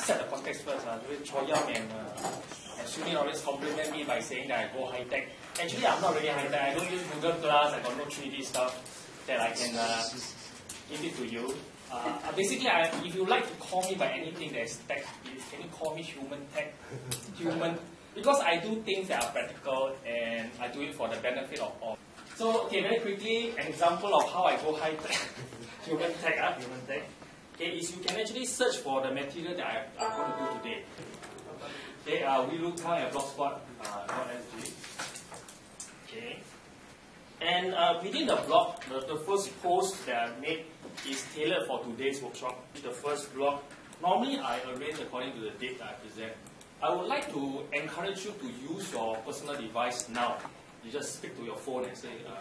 set the context first. Uh, Choi Yam and, uh, and Sunil always compliment me by saying that I go high tech. Actually, I'm not really high tech. I don't use Google Glass. I got no 3D stuff that I can uh, give it to you. Uh, basically, I, if you like to call me by anything that is tech, can you call me human tech? human. Because I do things that are practical and I do it for the benefit of all. So, okay, very quickly, an example of how I go high tech, human tech, uh, human tech. Okay, is you can actually search for the material that I, am going to do today. Okay, uh, weelookang at blogspot.sg. Uh, okay, and uh, within the blog, the, the first post that I made is tailored for today's workshop. The first blog. Normally, I arrange according to the date that I present. I would like to encourage you to use your personal device now. You just speak to your phone and say, uh,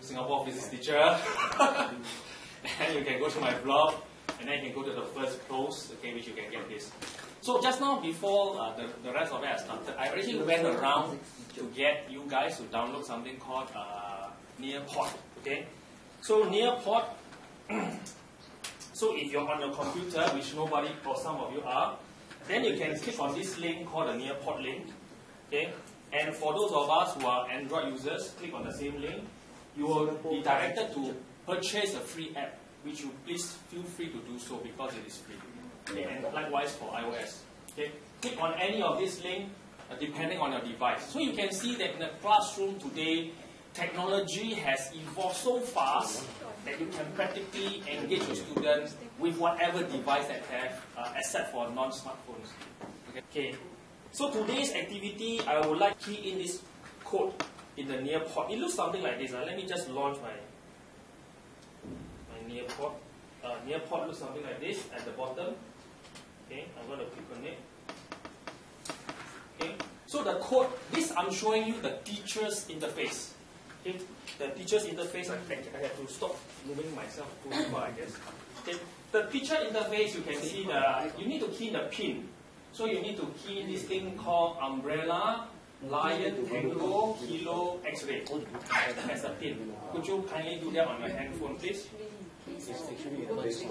Singapore physics teacher. and you can go to my blog, and then you can go to the first post, okay, which you can get this. So just now, before uh, the, the rest of it I started, I already went around to get you guys to download something called uh, Nearpod, okay? So Nearpod, so if you're on your computer, which nobody or some of you are, then you can click on this link called the Nearpod link, okay? And for those of us who are Android users, click on the same link. You will be directed to purchase a free app, which you please feel free to do so because it is free. Okay, and likewise for iOS. Okay, click on any of this link uh, depending on your device. So you can see that in the classroom today, technology has evolved so fast that you can practically engage your students with whatever device they have, uh, except for non-smartphones. Okay. So today's activity, I would like to key in this code in the near Nearpod. It looks something like this. Uh. Let me just launch my my Nearpod. Uh, Nearpod looks something like this at the bottom. Okay, I'm going to click on it. Okay, so the code, this I'm showing you the teacher's interface. Okay, the teacher's interface, I, I have to stop moving myself too far, I guess. Okay, the teacher interface, you can see the, you need to key in the pin. So you need to key this thing called umbrella lion tango kilo x-ray as a pin. Could you kindly do that on your handphone, please?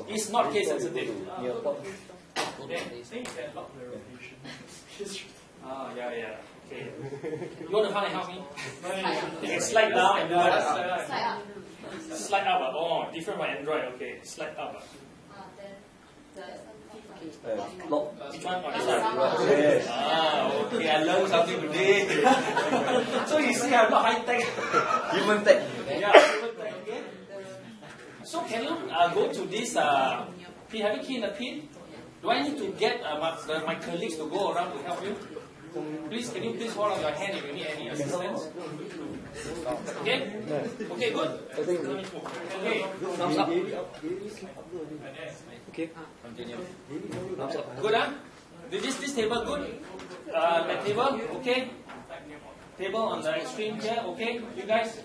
It's not case sensitive. Okay. Ah, yeah, yeah. Okay. You want to come and help me? You can slide down and do it. Slide up. Slide up. Oh, different from Android. Okay. Slide up. Which one? Oh, this one? Yes. Ah, okay. I learned something today. so you see, I'm not high tech. Human tech. Yeah, human tech. Okay. So can you uh, go to this? Uh, pin? Have you key in the pin? Do I need to get uh, my, the, my colleagues to go around to help you? Please, can you please hold out your hand if you need any assistance? Okay? Okay, good. Okay. Thumbs up. Okay. Continue. Thumbs up. Good, huh? This, this table good? Uh, that table? Okay? Table on the extreme here, okay? You guys?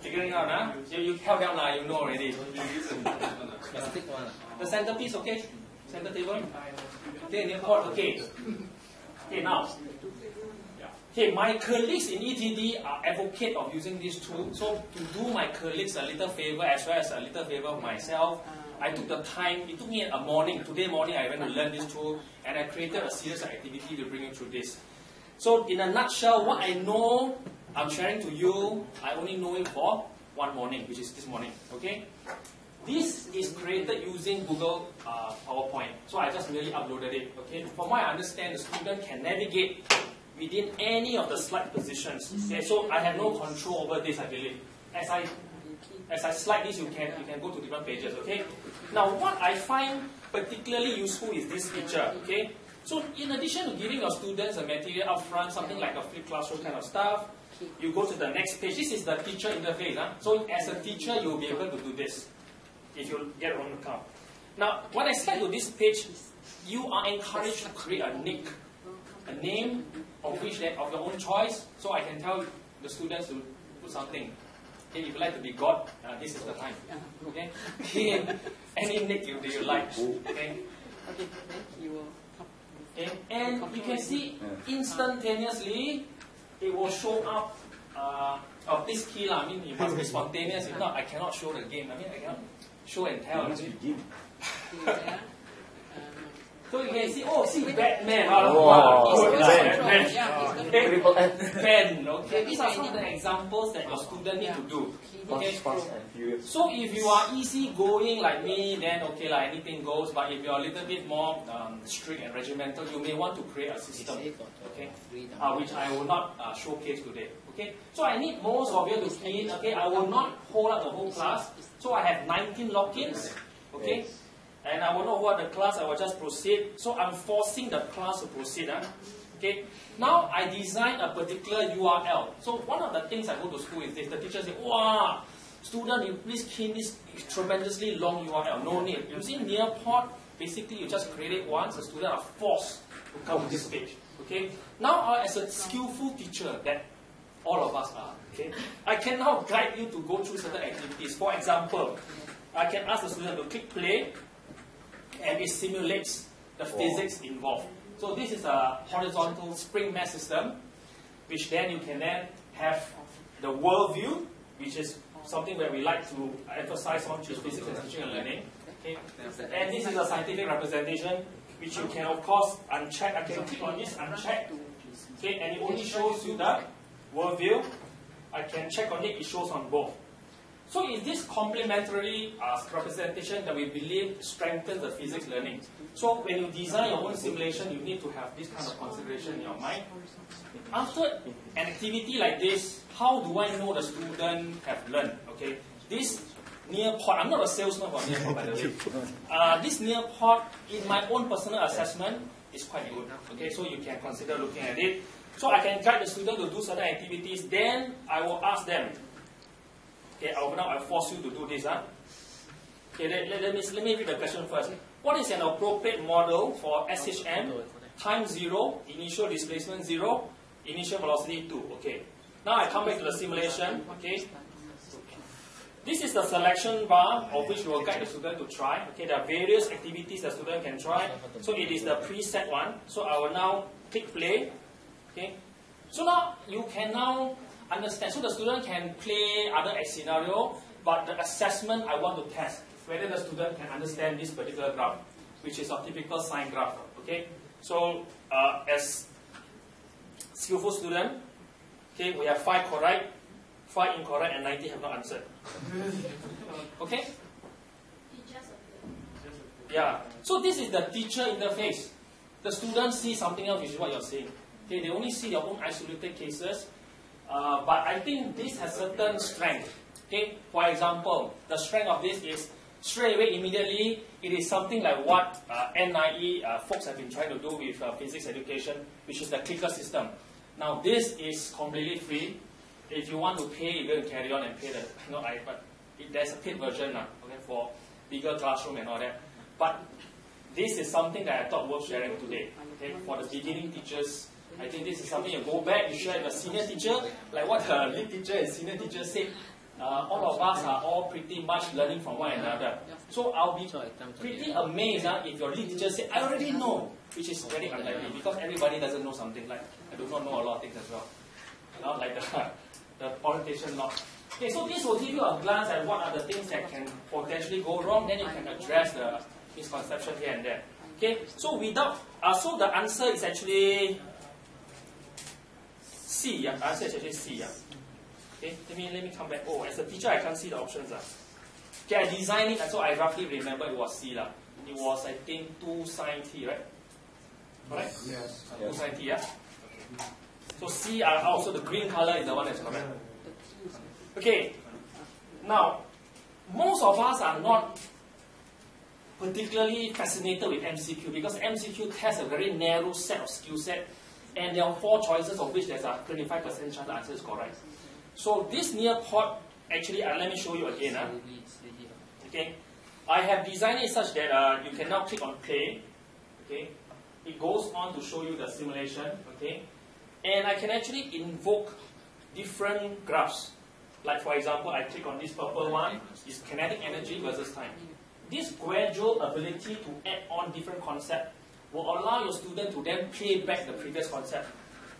Figuring out, huh? You, you held down, uh, you know already. The centerpiece, okay? Center table? Okay, Nearpod, okay. Okay, now. Okay, my colleagues in ETD are advocate of using this tool. So to do my colleagues a little favor as well as a little favor of myself, I took the time, it took me a morning, today morning I went to learn this tool and I created a series of activity to bring you through this. So in a nutshell, what I know, I'm sharing to you, I only know it for one morning, which is this morning, okay? This is created using Google uh, PowerPoint. So I just merely uploaded it. Okay. From what I understand, the student can navigate within any of the slide positions. Okay. So I have no control over this, I believe. As I as I slide this, you can you can go to different pages. Okay. Now, what I find particularly useful is this feature. Okay. So in addition to giving your students a material up front, something like a flip classroom kind of stuff, you go to the next page. This is the teacher interface. Huh? So as a teacher, you'll be able to do this if you get on account. Now, when I slide to this page, you are encouraged to create a nick, a name of which that of your own choice, so I can tell the students to do something. Okay, if you like to be God, uh, this is the time. Okay, any nick you, you like. Okay. Okay, okay. and you can see instantaneously it will show up uh, of this key. I mean, it must be spontaneous. If not, I cannot show the game. I mean, I cannot show and tell. Must begin. So you can see, oh, see Batman. Oh, Wow, wow, good. Ben. Yeah, he's gonna Okay. Triple F. Ben, okay. These are some of the examples that your student need to do. Okay. Fast, fast and furious. So if you are easy going like me, then okay, like anything goes. But if you are a little bit more um, strict and regimental, you may want to create a system, okay, uh, which I will not uh, showcase today. Okay. So I need most of you to key in. Okay, I will not hold up the whole class. So I have 19 logins. Okay. And I will not hold the class. I will just proceed. So I'm forcing the class to proceed. Huh? Okay. Now I design a particular URL. So one of the things I go to school is this. The teacher say, "Wow, student, you please key this tremendously long URL. No need. You see Nearpod, basically you just create it once. The student are forced to come to this page. Okay. Now uh, as a skillful teacher that all of us are. Okay. I can now guide you to go through certain activities. For example, I can ask the student to click play, and it simulates the physics involved. So this is a horizontal spring mass system, which then you can then have the world view, which is something where we like to emphasize on, which is physics and teaching and learning. Okay. And this is a scientific representation, which you can of course uncheck. I can click on this uncheck. Okay, and it only shows you the world view. I can check on it, it shows on both. So is this complementary uh, representation that we believe strengthens the physics learning? So when you design your own simulation, you need to have this kind of consideration in your mind. After an activity like this, how do I know the student have learned? Okay, this Nearpod, I'm not a salesman for Nearpod by the way. Uh, this near port, in my own personal assessment, is quite good. Okay, so you can consider looking at it. So I can guide the student to do certain activities, then I will ask them, Okay, I will now force you to do this. Huh? Okay, let, let, let, me, let me read the question first. What is an appropriate model for SHM? Time 0, initial displacement 0, initial velocity 2. Okay. Now I come back to the simulation. Okay. This is the selection bar of which we will guide the student to try. Okay, there are various activities the student can try. So it is the preset one. So I will now click play. Okay. So now you can now understand. So the student can play other scenario, but the assessment I want to test whether the student can understand this particular graph, which is a typical sine graph. Okay, so uh, as skillful student, okay, we have five correct, five incorrect, and 90 have not answered. Okay. Yeah. So this is the teacher interface. The student sees something else, which is what you're saying. Okay, they only see their own isolated cases. Uh, but I think this has certain strength. Okay, for example, the strength of this is straight away, immediately, it is something like what uh, NIE uh, folks have been trying to do with uh, physics education, which is the clicker system. Now, this is completely free. If you want to pay, you can carry on and pay the. You I, but it, there's a paid version now, okay, for bigger classroom and all that. But this is something that I thought worth sharing today. Okay, for the beginning teachers, I think this is something you go back, you share with a senior teacher, like what the lead teacher and senior teacher said. Uh, all of us are all pretty much learning from one another. So I'll be pretty amazed uh, if your lead teacher say, I already know, which is very unlikely because everybody doesn't know something. Like I do not know a lot of things as well. Know, like the, the orientation law. Okay, so this will give you a glance at what are the things that can potentially go wrong. Then you can address the misconception here and there. Okay, so without, uh, so the answer is actually C. Yeah, answer is actually C. Yeah. Okay, let me let me come back. Oh, as a teacher, I can't see the options. Uh. Okay, I designed it, so I roughly remember it was C. La. It was, I think, 2 sine T, right? Correct? Yes. Uh, 2 sine T, yeah? Okay. So C, are also the green color is the one that's correct. Okay, now, most of us are not particularly fascinated with MCQ because MCQ tests a very narrow set of skill set and there are four choices of which there's a 25% chance the answer is correct. So this Nearpod, actually, uh, let me show you again. Uh. Okay, I have designed it such that uh, you can now click on play. Okay, it goes on to show you the simulation. Okay, and I can actually invoke different graphs. Like for example, I click on this purple one, is kinetic energy versus time. This gradual ability to add on different concepts will allow your student to then play back the previous concept,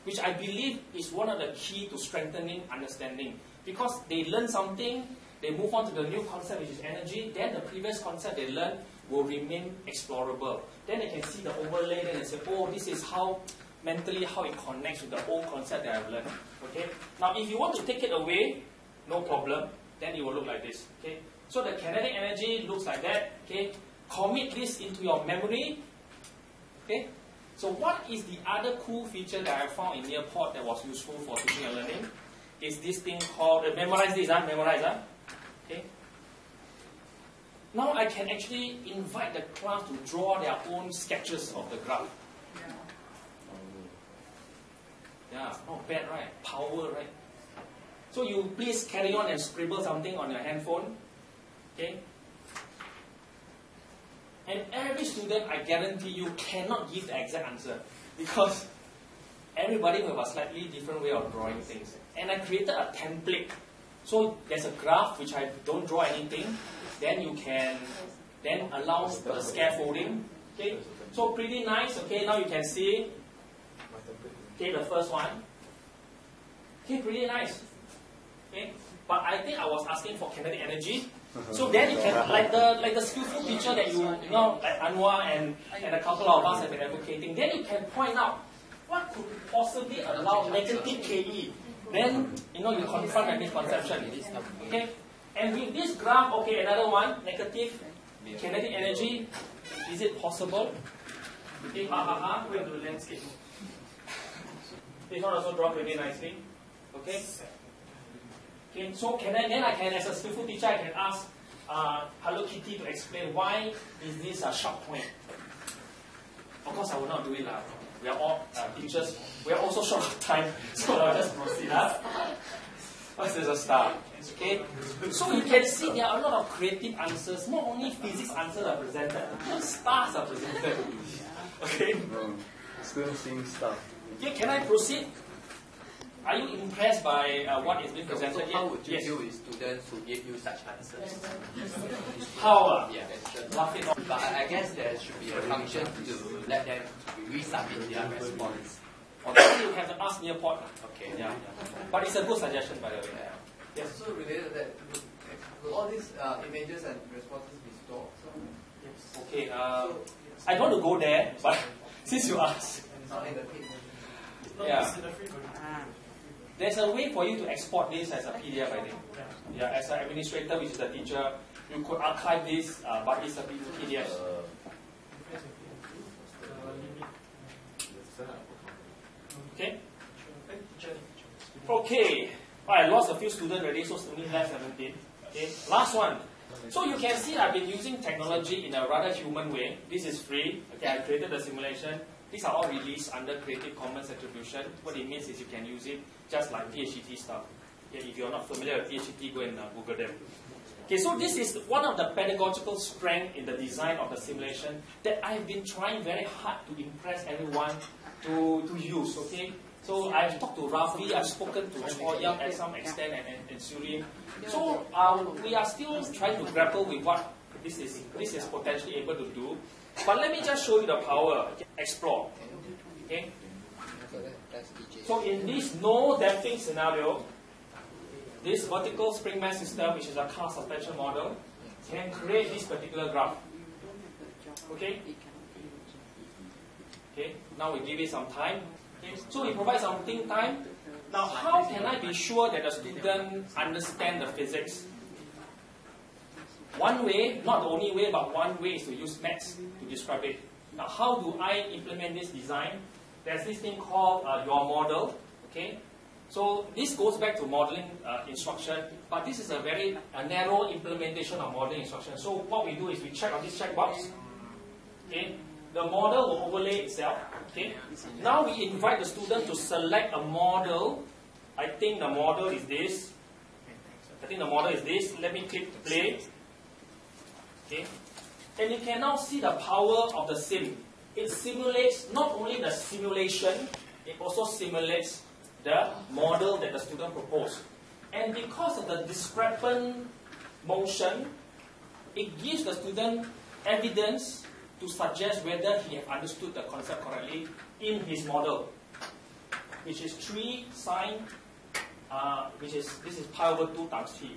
which I believe is one of the key to strengthening understanding. Because they learn something, they move on to the new concept, which is energy, then the previous concept they learn will remain explorable. Then they can see the overlay, then they say, oh, this is how mentally how it connects with the old concept that I've learned. Okay. Now, if you want to take it away, no problem. Then it will look like this. Okay. So the kinetic energy looks like that. Okay. Commit this into your memory. Okay. So what is the other cool feature that I found in Nearpod that was useful for teaching and learning? Is this thing called uh, memorize this, huh? memorize, huh? Okay. Now I can actually invite the class to draw their own sketches of the graph. Yeah, not bad, right? Power, right? So you please carry on and scribble something on your handphone. Okay? And every student, I guarantee you, cannot give the exact answer. Because everybody will have a slightly different way of drawing things. And I created a template. So there's a graph which I don't draw anything. Then you can then allow the scaffolding. Okay? So pretty nice. Okay, now you can see Okay, the first one. Okay, pretty nice. Okay, but I think I was asking for kinetic energy. Uh-huh. So then you can, like the like the skillful teacher that you, you know, like Anwar and, and a couple of us have been advocating, then you can point out what could possibly allow negative KE. Then, you know, you confront a misconception. Okay? And with this graph, okay, another one, negative kinetic energy, is it possible? Okay, ha ha ha, we have to landscape. This one also draw pretty nicely. Okay? Okay, so can I then I can as a skillful teacher I can ask uh, Hello Kitty to explain why is this a sharp point. Of course I will not do it lah. We are all uh, teachers. We are also short of time, so I'll just proceed. Huh? What's this a star? Okay, so you can see there are a lot of creative answers. Not only physics answers are presented, even stars are presented. Okay. Still seeing stuff. Yeah, can I proceed? Are you impressed by uh, what is being presented so here? how would you yes. deal with students who give you such answers? How? Uh, Yeah, that's just- laugh it off. But I I guess there should be a function to let them resubmit their response. Okay, you have to ask Nearpod. Okay. Yeah. But it's a good suggestion, by the way. Yeah. Yes. So related to that, will, will all these uh, images and responses be stored? Okay, uh, I don't want to go there, but since you asked, Not in the page. yeah. There's a way for you to export this as a PDF, I think. Yeah, as an administrator, which is the teacher, you could archive this, uh, but it's a PDF. Okay? Okay. I lost a few students already, so only left 17. Okay. Last one. So you can see I've been using technology in a rather human way. This is free. Okay, I created the simulation. These are all released under Creative Commons Attribution. What it means is you can use it just like PHET stuff. Okay, if you're not familiar with PHET, go and uh, Google them. Okay, so this is one of the pedagogical strengths in the design of the simulation that I've been trying very hard to impress everyone to, to use. Okay, so I've talked to Rafi, I've spoken to Chor at some extent, and, and, and Surin. So um, we are still trying to grapple with what this is this is potentially able to do. But let me just show you the power. Explore. Okay. So in this no damping scenario, this vertical spring mass system, which is a car suspension model, can create this particular graph. Okay? Okay, now we give it some time. Okay, so we provide some think time. Now, how can I be sure that the student understand the physics? One way, not the only way, but one way is to use maths to describe it. Now, how do I implement this design? There's this thing called uh, your model. Okay, so this goes back to modeling uh, instruction, but this is a very a narrow implementation of modeling instruction. So what we do is we check on this checkbox. Okay, the model will overlay itself. Okay, now we invite the student to select a model. I think the model is this. I think the model is this. Let me click play. Okay, and you can now see the power of the sim. It simulates not only the simulation, it also simulates the model that the student proposed. And because of the discrepant motion, it gives the student evidence to suggest whether he has understood the concept correctly in his model, which is 3 sine, uh, which is, this is pi over 2 times t.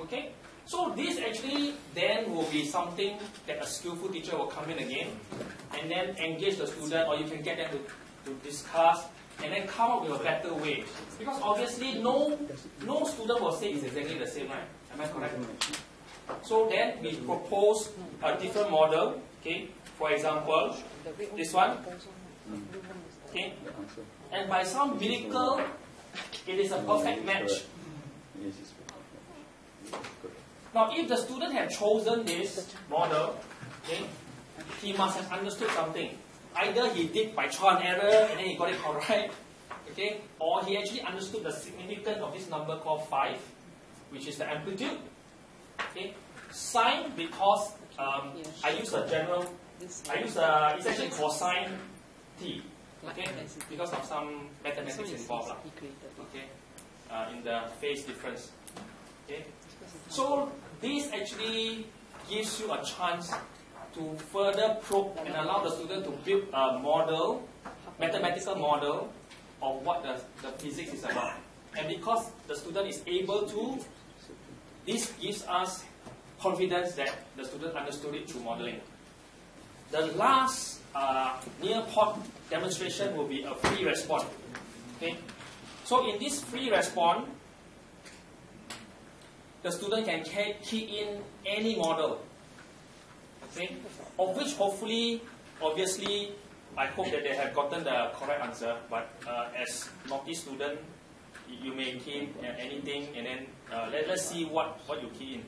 Okay? So this actually then will be something that a skillful teacher will come in again and then engage the student or you can get them to, to discuss and then come up with a better way. Because obviously no no student will say it's exactly the same, right? Am I correct? So then we propose a different model. Okay, for example, this one. Okay, and by some miracle, it is a perfect match. Yes, it's correct. Now, if the student had chosen this model, okay, he must have understood something. Either he did by trial and error and then he got it correct, okay, or he actually understood the significance of this number called 5, which is the amplitude. Okay, sine because um, I use a general, I use a, it's actually cosine t, okay, because of some mathematics involved, okay, uh, in the phase difference. Okay, so this actually gives you a chance to further probe and allow the student to build a model, mathematical model of what the, the physics is about. And because the student is able to, this gives us confidence that the student understood it through modeling. The last uh, Nearpod demonstration will be a free response. Okay? So in this free response, the student can key in any model, okay, of which hopefully, obviously, I hope that they have gotten the correct answer. But uh, as naughty student, you may key in uh, anything, and then uh, let let's see what what you key in.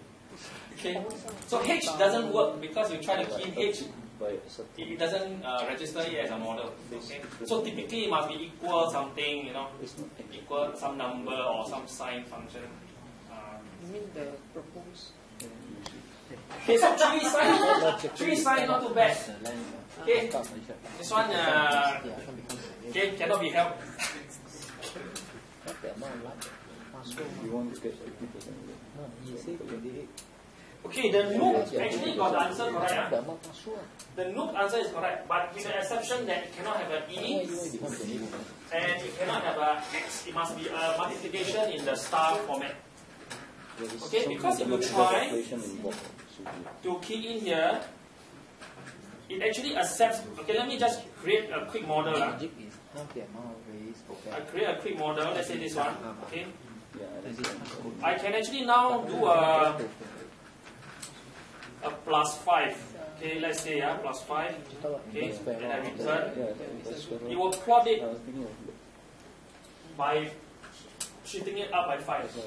Okay, so H doesn't work because you try to key in H, it doesn't uh, register it as a model. Okay, so typically it must be equal something, you know, equal some number or some sign function. Uh, mean the proposed? Okay, so three sign, three sign not too bad. Okay, this one uh, okay, cannot be helped. You want to get 50%. Okay, the Nook actually got the answer correct. ah. The Nook answer is correct, but with the exception that it cannot have an E and it cannot have a X. It must be a multiplication in the star format. Okay, because if you try to key in here, it actually accepts. Okay, let me just create a quick model. Uh. I create a quick model, let's say this one. Okay. I can actually now do a, a plus 5. Okay, let's say yeah, plus 5. Okay, and I return. It will plot it by shifting it up by 5.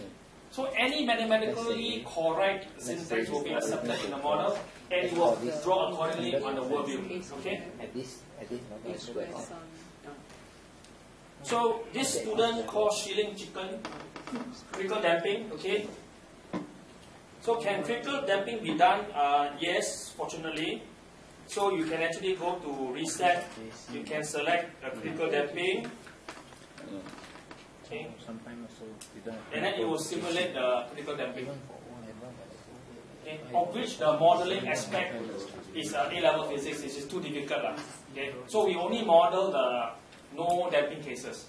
So any mathematically correct syntax will be accepted in the model, and it will draw accordingly on the world view. Okay. At this, at this number, Is square where off. some, uh, So this student called Shilling Chicken, critical damping. Okay. So can critical damping be done? Uh, yes, fortunately. So you can actually go to reset. You can select a critical damping. Okay. Sometimes also you don't And then it will simulate the critical damping. even for O level, but Okay, of which the modeling aspect is uh, A-level physics, which is too difficult. lah. Okay, so we only model the no damping cases.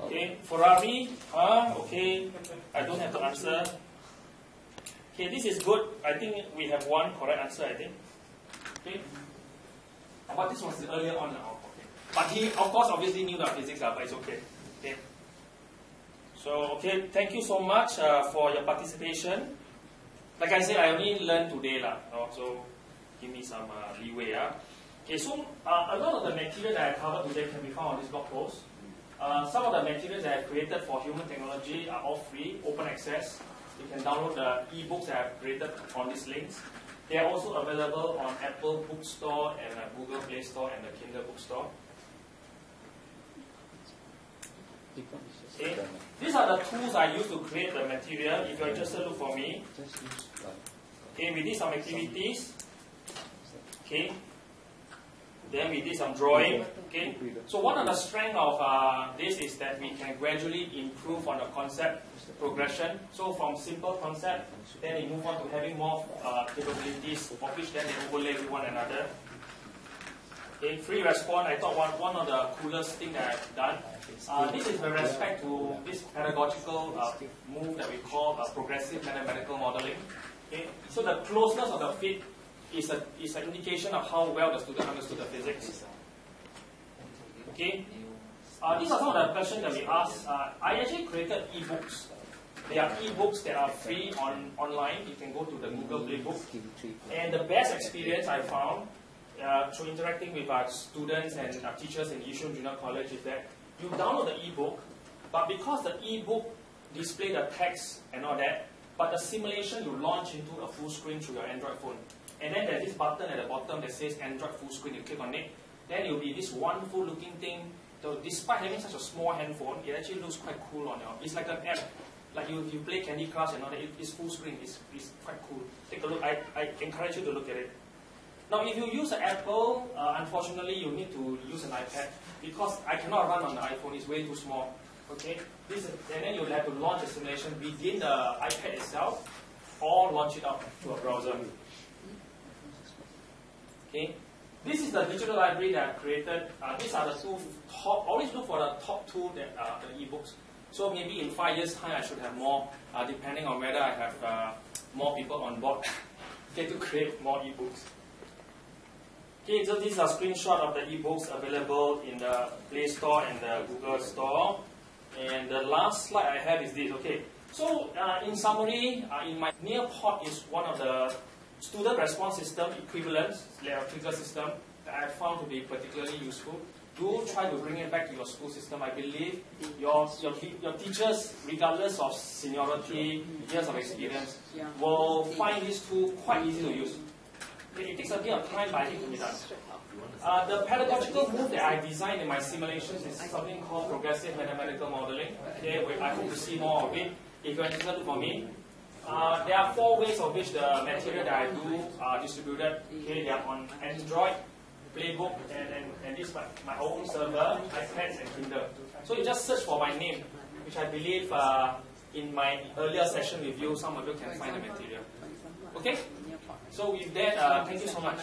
Okay, Ferrari, huh? Okay, I don't have to answer. Okay, this is good. I think we have one correct answer, I think. Okay, but this was earlier on. now. But he, of course, obviously knew the physics, but it's okay. Okay. So, okay, thank you so much uh, for your participation. Like I said, I only learned today, lah. so give me some uh, leeway. Ah. Okay, so uh, a lot of the material that I covered today can be found on this blog post. Uh, some of the materials that I've created for human technology are all free, open access. You can download the ebooks that I've created on these links. They are also available on Apple Bookstore and uh, Google Play Store and the Kindle Bookstore. Okay. These are the tools I use to create the material. If you're interested, look for me. Okay, we did some activities. Okay. Then we did some drawing. Okay. So one of the strength of uh, this is that we can gradually improve on the concept progression. So from simple concept, then we move on to having more uh, capabilities, of which then they overlay with one another. In free response, I thought one, one of the coolest thing that I've done. Uh, this is with respect to this pedagogical uh, move that we call uh, progressive mathematical modeling. Okay? So the closeness of the fit is, a, is an indication of how well the student understood the physics. Okay? Uh, these are some of the questions that we asked. Uh, I actually created e-books. There are e-books that are free on online. You can go to the Google Play Book. And the best experience I found uh, through interacting with our students and our teachers in Yishun Junior College is that you download the e-book, but because the e-book display the text and all that, but the simulation you launch into a full screen through your Android phone. And then there's this button at the bottom that says Android full screen. You click on it, then it will be this wonderful looking thing. So despite having such a small handphone, it actually looks quite cool on your. It's like an app. Like you, you play Candy Crush and all that, it, it's full screen. It's, it's quite cool. Take a look. I, I encourage you to look at it. Now, if you use an Apple, uh, unfortunately, you need to use an iPad because I cannot run on the iPhone. It's way too small. Okay, this is, and then you'll have to launch a simulation within the iPad itself, or launch it out to a browser. Okay, this is the digital library that I created. Uh, these are the two top. Always look for the top two that are the ebooks. So maybe in five years' time, I should have more, uh, depending on whether I have uh, more people on board. okay, to create more ebooks. Okay, so this is a screenshot of the ebooks available in the Play Store and the Google Store. And the last slide I have is this. Okay, so uh, in summary, uh, in my Nearpod is one of the student response system equivalents, electrical system that I found to be particularly useful. Do try to bring it back to your school system. I believe your, your, your teachers, regardless of seniority, years of experience, will find these two quite easy to use. It takes a bit of time, but I think it can be done. Uh, the pedagogical move that I designed in my simulations is something called progressive mathematical modeling. Okay, I hope to see more of it. If you're interested, for me. Uh, there are four ways of which the material that I do are distributed. Okay, they are on Android, Playbook, and, and, and this my, my own server, iPads, and Kindle. So you just search for my name, which I believe uh, in my earlier session with you, some of you can find the material. Okay? So with that, uh, thank you so much.